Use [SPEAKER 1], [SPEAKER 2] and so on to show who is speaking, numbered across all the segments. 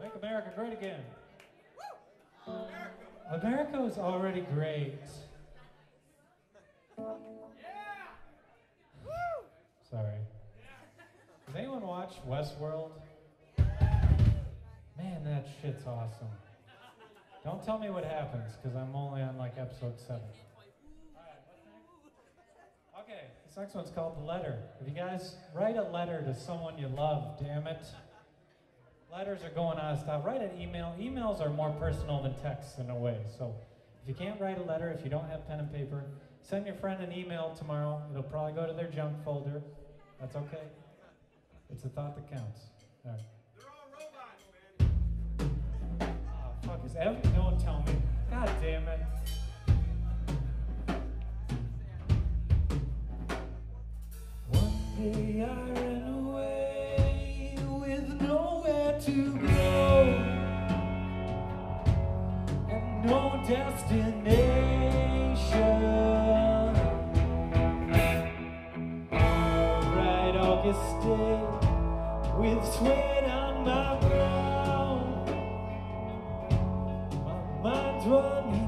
[SPEAKER 1] Make America great again. America is already great. Sorry. Does anyone watch Westworld? Man, that shit's awesome. Don't tell me what happens, because I'm only on like episode seven. Okay, this next one's called The Letter. If you guys write a letter to someone you love, damn it. Letters are going out of style. Write an email. Emails are more personal than texts in a way. So if you can't write a letter, if you don't have pen and paper, send your friend an email tomorrow. It'll probably go to their junk folder. That's okay. It's a thought that counts. All right. Oh, fuck, is Evan? Don't tell me. God damn it. One day I to go and no destination. Bright August day with sweat on my brow. My mind's running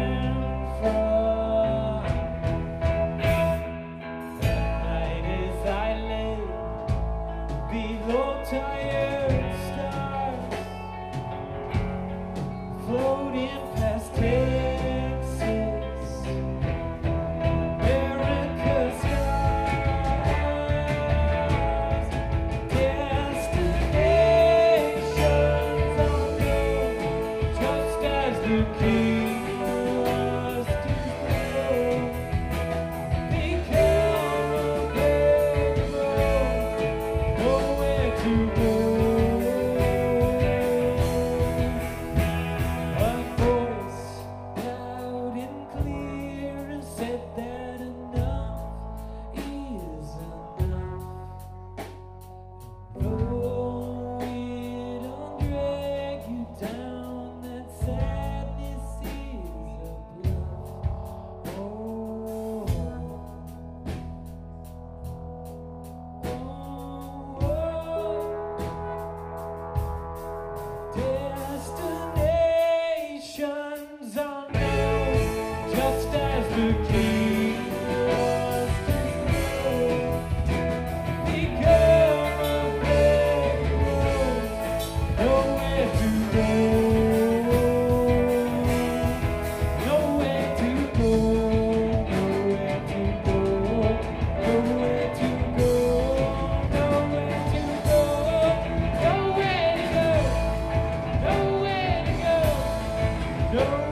[SPEAKER 1] lay below tired nowhere